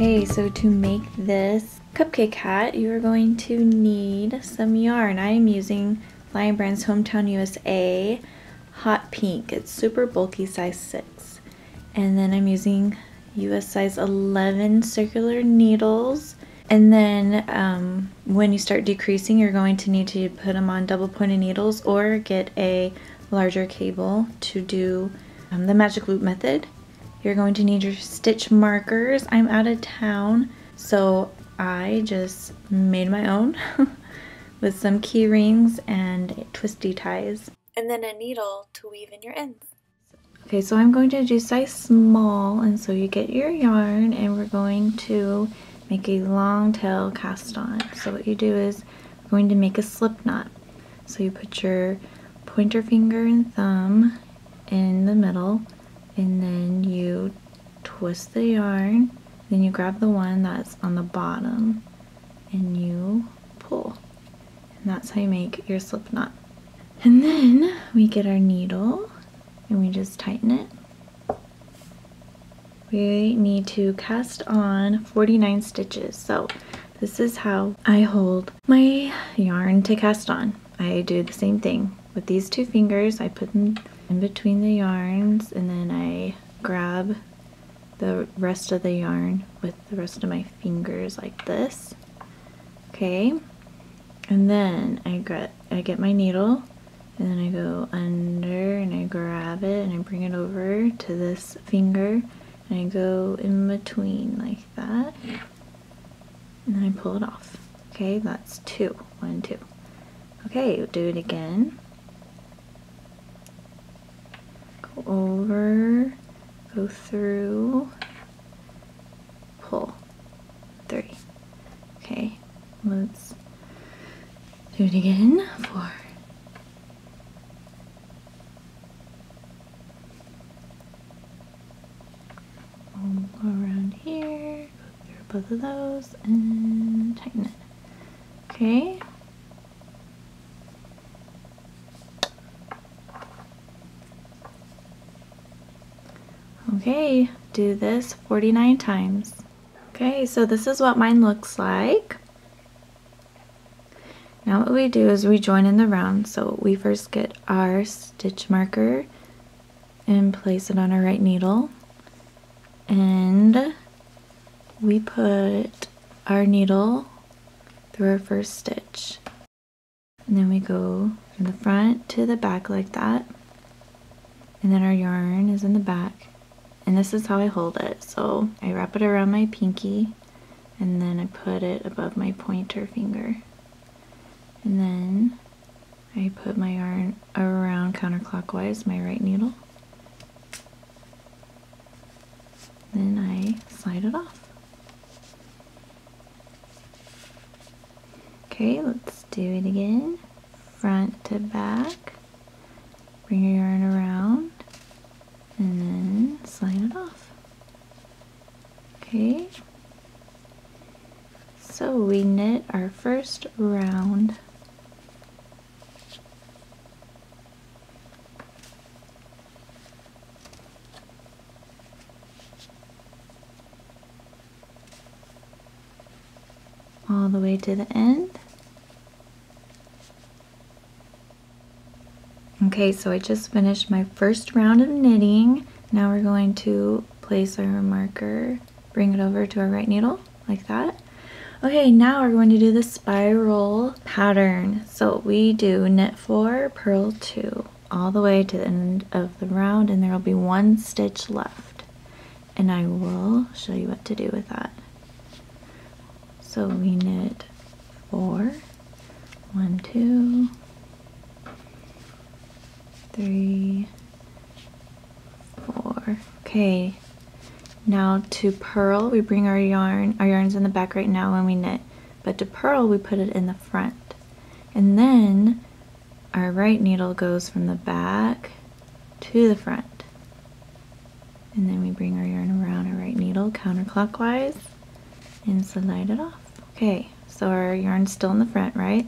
Okay, so to make this cupcake hat, you are going to need some yarn. I am using Lion Brand's Hometown USA Hot Pink. It's super bulky, size 6. And then I'm using US size 11 circular needles. And then um, when you start decreasing, you're going to need to put them on double pointed needles or get a larger cable to do um, the magic loop method. You're going to need your stitch markers. I'm out of town, so I just made my own with some key rings and twisty ties. And then a needle to weave in your ends. Okay, so I'm going to do size small, and so you get your yarn, and we're going to make a long tail cast on. So what you do is we're going to make a slip knot. So you put your pointer finger and thumb in the middle and then you twist the yarn then you grab the one that's on the bottom and you pull. And that's how you make your slip knot. And then we get our needle and we just tighten it. We need to cast on 49 stitches. So this is how I hold my yarn to cast on. I do the same thing with these two fingers. I put them in between the yarns and then I grab the rest of the yarn with the rest of my fingers like this okay? And then I get I get my needle and then I go under and I grab it and I bring it over to this finger and I go in between like that and then I pull it off okay? That's two. One two. Okay do it again over, go through, pull. Three. Okay, let's do it again. Four. Around here, go through both of those, and tighten it. Okay. Okay, do this 49 times. Okay, so this is what mine looks like. Now what we do is we join in the round. So we first get our stitch marker and place it on our right needle. And we put our needle through our first stitch. And then we go from the front to the back like that. And then our yarn is in the back and this is how I hold it. So I wrap it around my pinky and then I put it above my pointer finger. And then I put my yarn around counterclockwise, my right needle. Then I slide it off. Okay, let's do it again. Front to back. Bring your yarn around and then slide it off. Okay. So we knit our first round all the way to the end. Okay, so I just finished my first round of knitting. Now we're going to place our marker, bring it over to our right needle, like that. Okay, now we're going to do the spiral pattern. So we do knit 4, purl 2, all the way to the end of the round, and there will be one stitch left. And I will show you what to do with that. So we knit 4, 1, 2, three, four. Okay, now to purl, we bring our yarn, our yarn's in the back right now when we knit, but to purl, we put it in the front. And then our right needle goes from the back to the front. And then we bring our yarn around our right needle counterclockwise and slide it off. Okay, so our yarn's still in the front, right?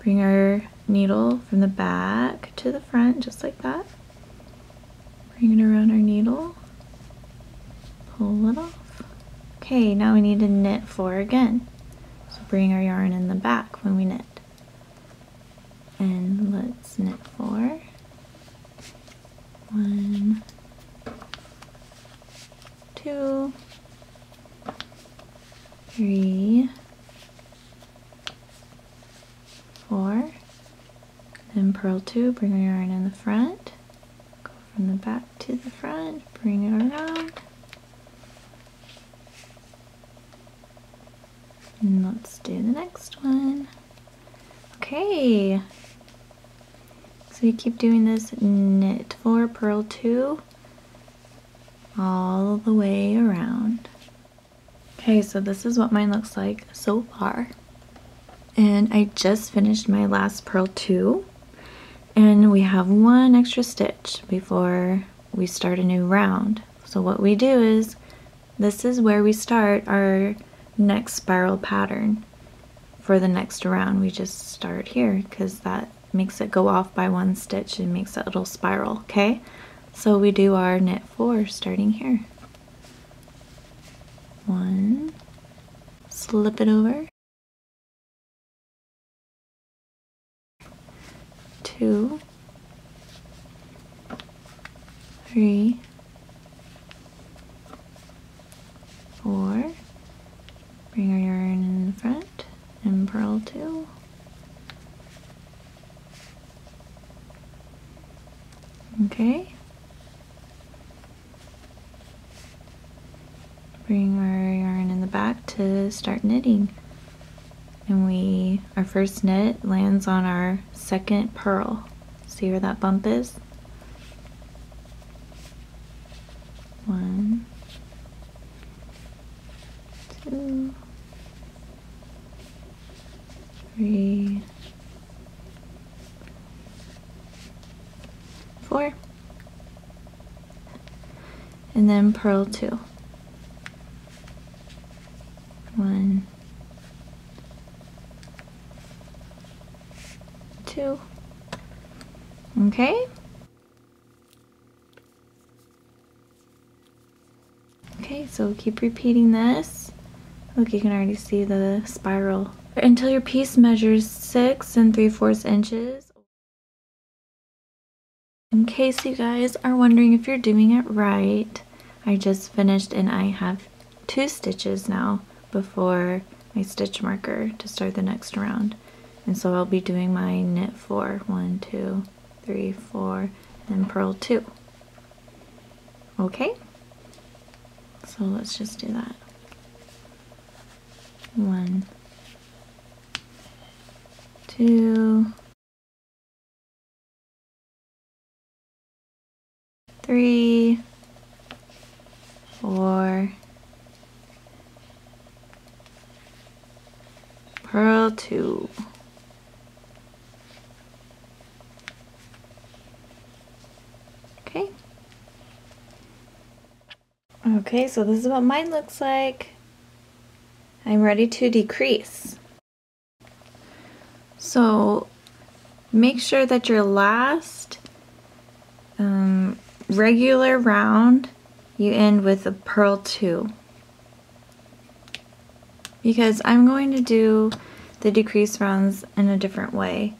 Bring our needle from the back to the front, just like that. Bring it around our needle. Pull it off. Okay. Now we need to knit four again. So bring our yarn in the back when we knit. And let's knit four. One, two, three, four. Then purl two, bring your yarn in the front. Go from the back to the front, bring it around. And let's do the next one. Okay. So you keep doing this knit four, purl two, all the way around. Okay, so this is what mine looks like so far. And I just finished my last purl two. And we have one extra stitch before we start a new round. So what we do is, this is where we start our next spiral pattern for the next round. We just start here because that makes it go off by one stitch and makes a little spiral, okay? So we do our knit four starting here. One, slip it over. Two, three, four, bring our yarn in the front and purl two. Okay. Bring our yarn in the back to start knitting. And we, our first knit lands on our second purl. See where that bump is? One, two, three, four, and then purl two. One, two. Okay. Okay, so keep repeating this. Look, you can already see the spiral. Until your piece measures six and three fourths inches. In case you guys are wondering if you're doing it right, I just finished and I have two stitches now before my stitch marker to start the next round. And so I'll be doing my knit four, one, two, three, four, and purl two. Okay? So let's just do that. One, two, three, four, purl two. Okay. Okay, so this is what mine looks like. I'm ready to decrease. So make sure that your last um, regular round you end with a purl 2 because I'm going to do the decrease rounds in a different way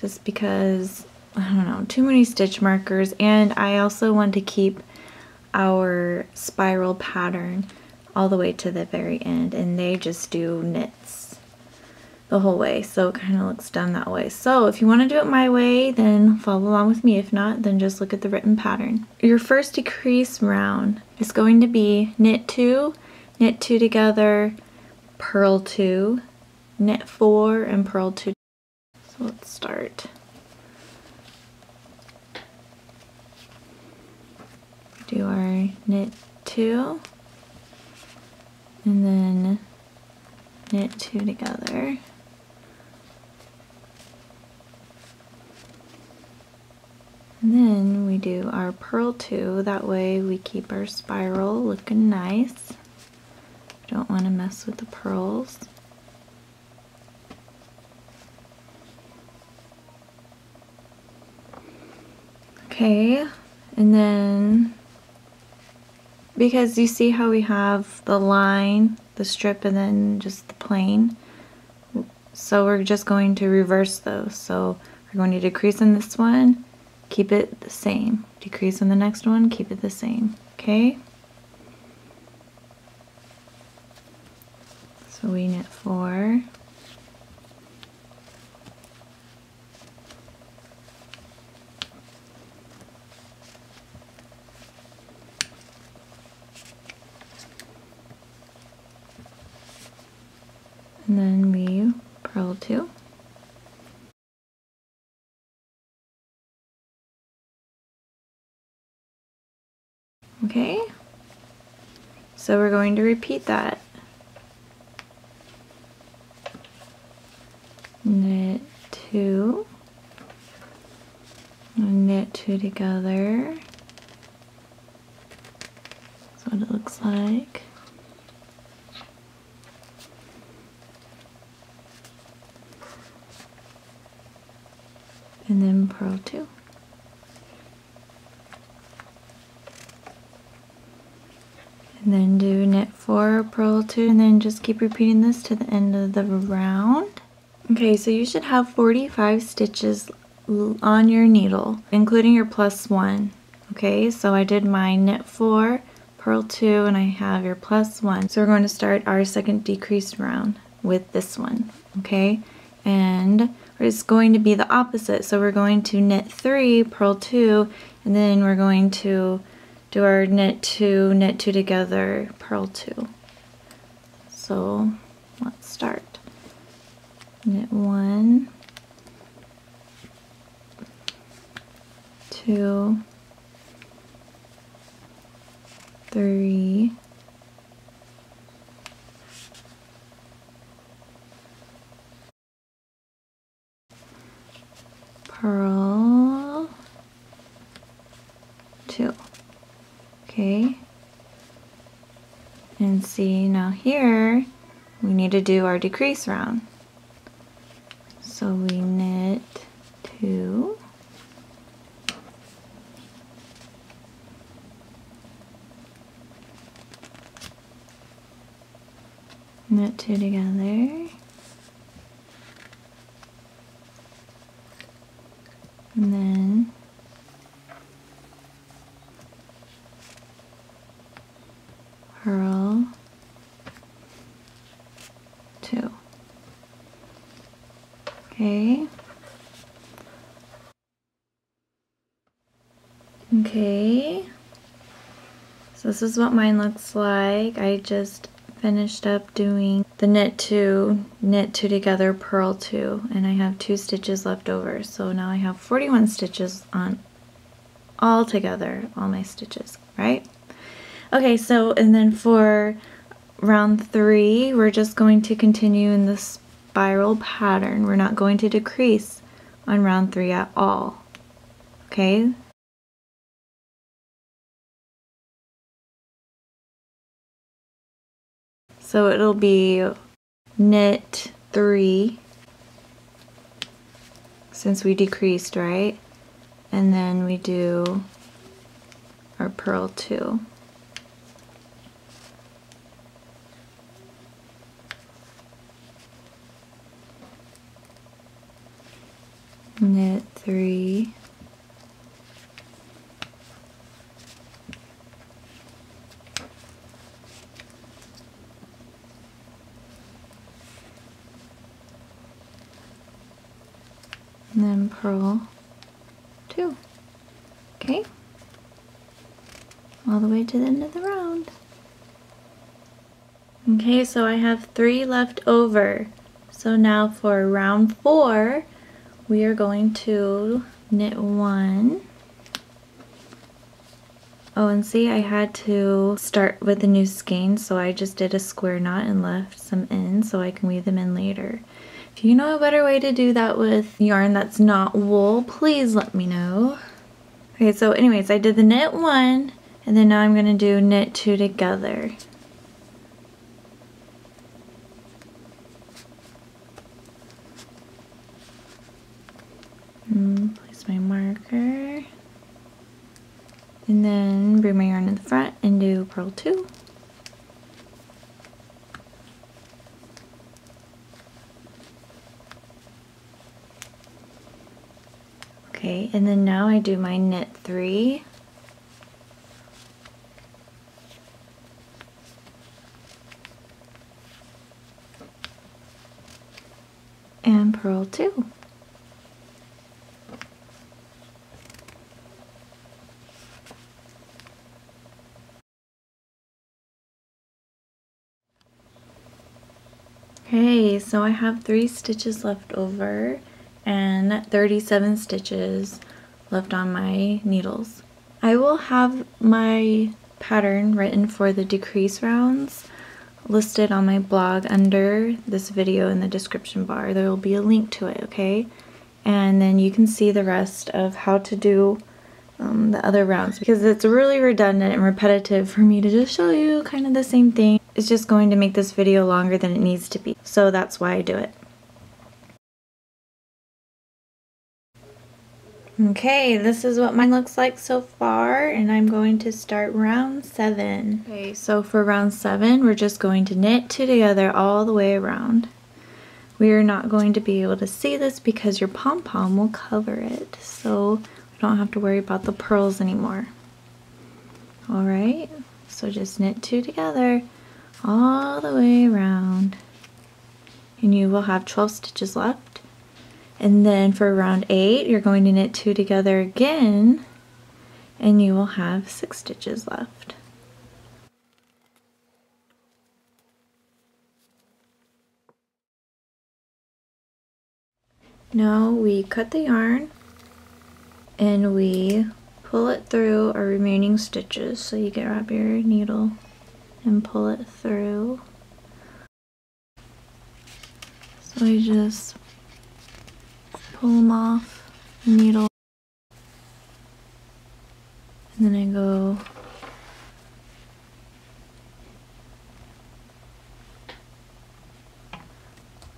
just because I don't know too many stitch markers and I also want to keep our spiral pattern all the way to the very end and they just do knits the whole way. So it kind of looks done that way. So if you want to do it my way then follow along with me. If not then just look at the written pattern. Your first decrease round is going to be knit two knit two together purl two knit four and purl two. So let's start do our knit two. And then knit two together. And then we do our purl two. That way we keep our spiral looking nice. Don't want to mess with the purls. Okay and then because you see how we have the line, the strip, and then just the plain. So we're just going to reverse those. So we're going to decrease in this one, keep it the same. Decrease in the next one, keep it the same. Okay? So we knit four. And then we purl two. Okay, so we're going to repeat that. Knit two, knit two together. That's what it looks like. And then purl two. And then do knit four, purl two, and then just keep repeating this to the end of the round. Okay, so you should have 45 stitches on your needle, including your plus one. Okay, so I did my knit four, purl two, and I have your plus one. So we're going to start our second decreased round with this one, okay? And it's going to be the opposite. So we're going to knit three, purl two, and then we're going to do our knit two, knit two together, purl two. So let's start. Knit one, two, three, purl two okay. And see now here we need to do our decrease round. So we knit two. Knit two together and then purl two. Okay. Okay. So this is what mine looks like. I just finished up doing the knit two, knit two together, purl two, and I have two stitches left over. So now I have 41 stitches on all together, all my stitches, right? Okay, so and then for round three, we're just going to continue in the spiral pattern. We're not going to decrease on round three at all. Okay, So it'll be knit three since we decreased, right? And then we do our purl two. Knit three. And then purl two. Okay? All the way to the end of the round. Okay, so I have three left over. So now for round four, we are going to knit one. Oh, and see, I had to start with a new skein, so I just did a square knot and left some in so I can weave them in later. If you know a better way to do that with yarn that's not wool, please let me know. Okay, so anyways, I did the knit one, and then now I'm going to do knit two together. And mm, place my marker. And then bring my yarn in the front and do purl two. Okay, and then now I do my knit three. And purl two. Okay, so I have three stitches left over and 37 stitches left on my needles. I will have my pattern written for the decrease rounds listed on my blog under this video in the description bar. There will be a link to it, okay? And then you can see the rest of how to do um, the other rounds because it's really redundant and repetitive for me to just show you kind of the same thing It's just going to make this video longer than it needs to be. So that's why I do it. Okay, this is what mine looks like so far, and I'm going to start round seven. Okay, so for round seven, we're just going to knit two together all the way around. We are not going to be able to see this because your pom-pom will cover it, so we don't have to worry about the purls anymore. Alright, so just knit two together all the way around and you will have 12 stitches left and then for round 8 you're going to knit two together again and you will have 6 stitches left. Now we cut the yarn and we pull it through our remaining stitches so you can your needle and pull it through. So I just pull them off the needle and then I go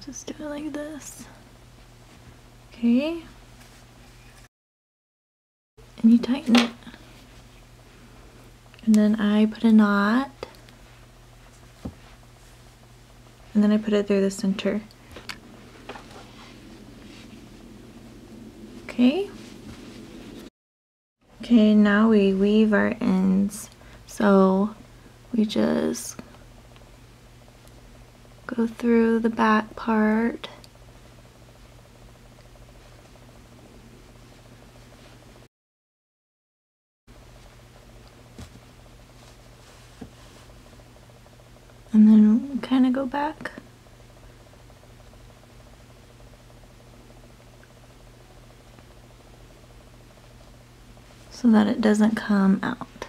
just do it like this. Okay. And you tighten it. And then I put a knot and then I put it through the center. Okay. Okay, now we weave our ends. So we just go through the back part. and then kind of go back. So that it doesn't come out.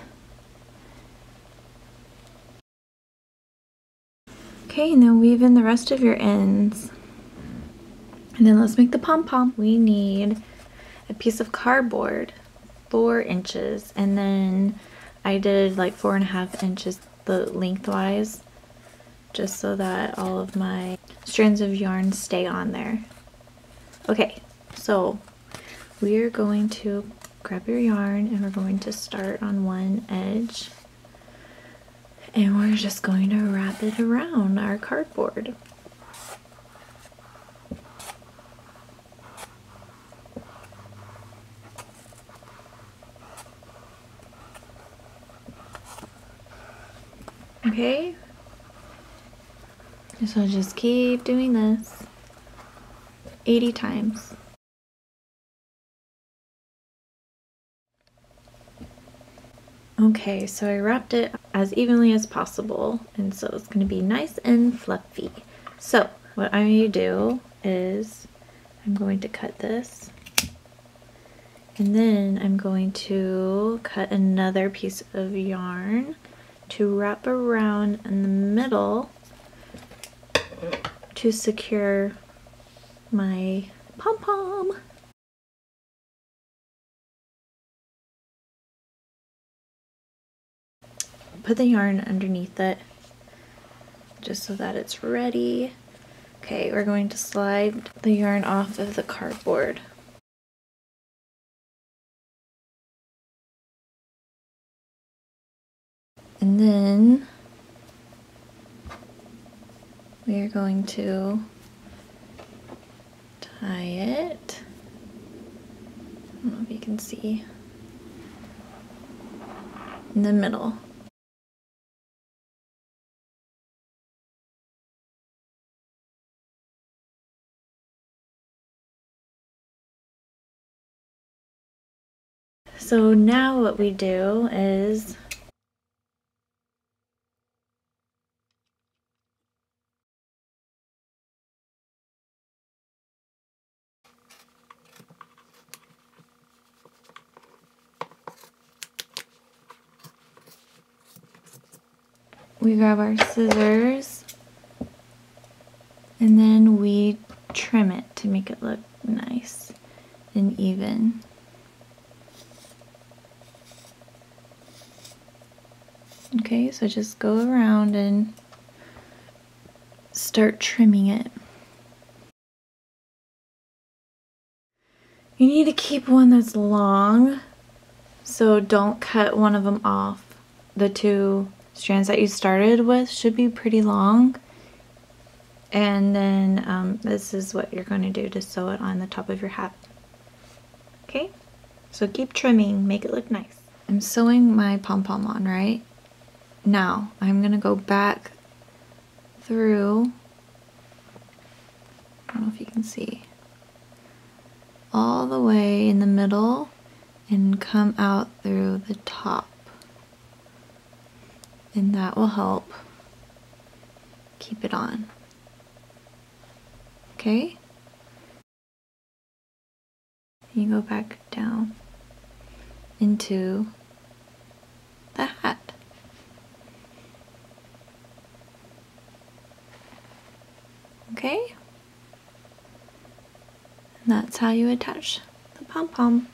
Okay, and then weave in the rest of your ends. And then let's make the pom-pom. We need a piece of cardboard, four inches, and then I did like four and a half inches the lengthwise just so that all of my strands of yarn stay on there. Okay, so we're going to grab your yarn and we're going to start on one edge and we're just going to wrap it around our cardboard. Okay, so just keep doing this 80 times. Okay, so I wrapped it as evenly as possible, and so it's going to be nice and fluffy. So, what I'm to do is I'm going to cut this, and then I'm going to cut another piece of yarn to wrap around in the middle to secure my pom-pom. put the yarn underneath it just so that it's ready. Okay, we're going to slide the yarn off of the cardboard. And then we are going to tie it. I don't know if you can see. In the middle. So now what we do is we grab our scissors and then we trim it to make it look nice and even. Okay, so just go around and start trimming it. You need to keep one that's long, so don't cut one of them off. The two strands that you started with should be pretty long. And then um, this is what you're going to do to sew it on the top of your hat. Okay, so keep trimming, make it look nice. I'm sewing my pom-pom on, right? Now, I'm going to go back through, I don't know if you can see, all the way in the middle and come out through the top. And that will help keep it on. Okay? You go back down into the hat. Okay? And that's how you attach the pom-pom.